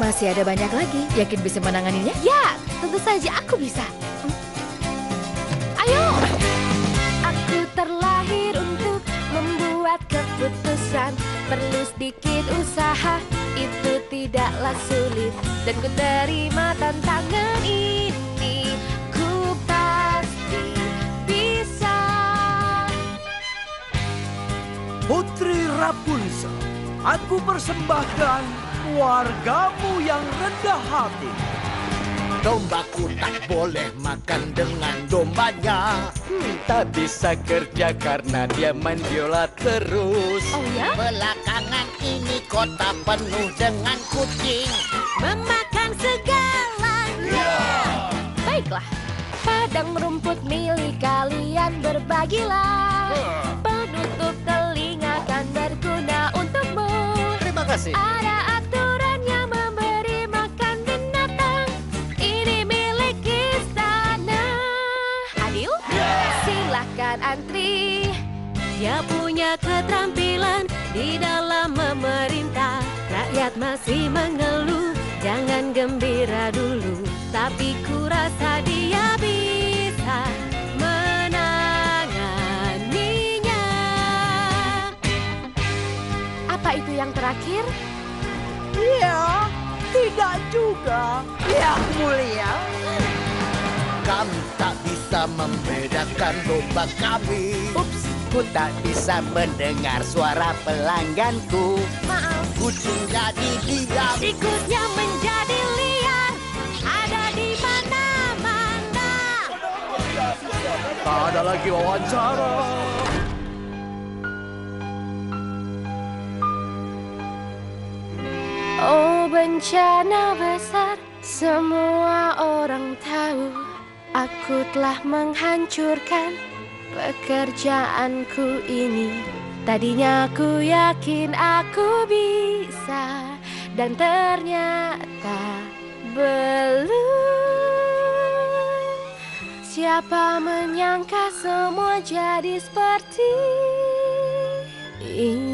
Masih ada banyak lagi. Yakin bisa menanganinya? Ya, tentu saja aku bisa. Hmm. Ayo! Aku terlahir untuk membuat keputusan. Perlu sedikit usaha, itu tidaklah sulit. Dan ku terima tantangan ini. Ku pasti bisa. Putri Rapunzel, aku persembahkan wargamu yang rendah hati. Dombaku tak boleh makan dengan dombanya Hmm, tak bisa kerja karena dia main biola terus. Oh ya? Belakangan ini kota penuh dengan kucing Memakan segalanya. Baiklah, padang rumput milik kalian berbagilah. Penutup kasih Ada aturannya memberi makan binatang. Ini milik istana. Adil? Silahkan antri. Dia punya keterampilan di dalam memerintah. Rakyat masih mengeluh, jangan gembira dulu. Tapi kurasa dia yang terakhir? Ya, tidak juga. Ya, mulia. Kami tak bisa membedakan domba kami Ups, ku tak bisa mendengar suara pelangganku. Maaf. Kucing jadi diam Ikutnya menjadi liar Ada di mana-mana Tak ada lagi wawancara. Bencana besar Semua orang tahu Aku telah menghancurkan Pekerjaanku ini. Tadinya aku yakin aku bisa Dan ternyata belum. Siapa menyangka semua jadi seperti ini